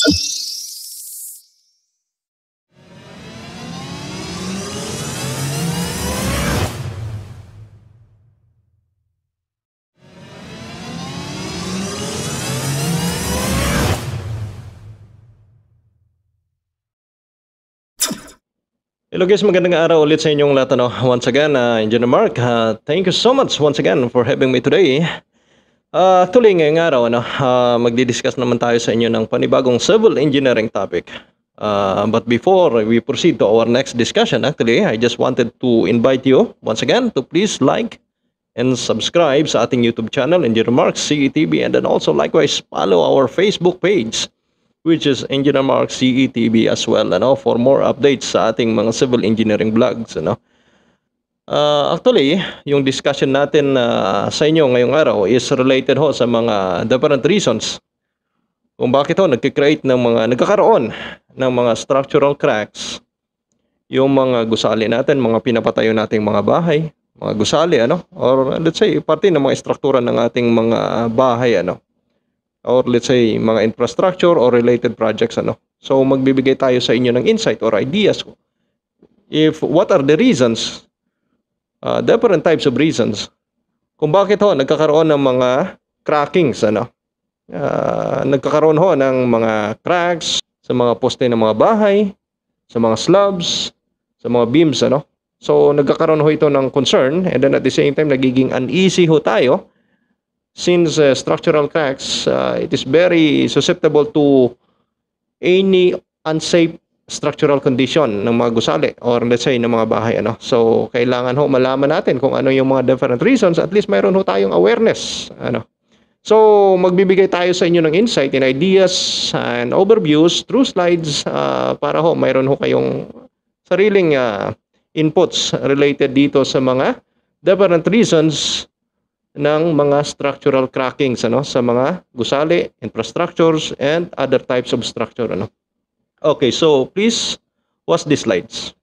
Hello guys, magandang araw ulit sa inyong lahat. Ano? Once again, uh, Engineer Mark, uh, thank you so much once again for having me today. Uh, tuloy ngayong araw, ano, uh, magdi-discuss naman tayo sa inyo ng panibagong civil engineering topic. Uh, but before we proceed to our next discussion, actually, I just wanted to invite you once again to please like and subscribe sa ating YouTube channel, Engineer Mark CETV, and then also likewise follow our Facebook page which is Engineer Mark CETV as well ano? For more updates sa ating mga civil engineering vlogs ano uh, actually yung discussion natin uh, sa inyo ngayong araw is related ho sa mga different reasons kung bakit ho nagki-create ng mga nagkakaroon ng mga structural cracks. Yung mga gusali natin mga pinapatayo nating mga bahay mga gusali ano? Or let's say parte ng mga struktura ng ating mga bahay ano? Or let's say mga infrastructure or related projects ano. So magbibigay tayo sa inyo ng insight or ideas if what are the reasons uh, different types of reasons kung bakit ho nagkakaroon ng mga crackings ano. Uh, nagkakaroon ho ng mga cracks sa mga poste ng mga bahay, sa mga slabs, sa mga beams ano. So nagkakaroon ho ito ng concern and then at the same time nagiging uneasy ho tayo since uh, structural cracks, uh, it is very susceptible to any unsafe structural condition ng mga gusali or let's say ng mga bahay ano. So kailangan ho malaman natin kung ano yung mga different reasons at least mayroon ho tayong awareness ano. So magbibigay tayo sa inyo ng insight and ideas and overviews through slides uh, para ho mayroon ho kayong sariling uh, inputs related dito sa mga different reasons ng mga structural crackings ano sa mga gusali, infrastructures and other types of structure ano. Okay, so please watch the slides.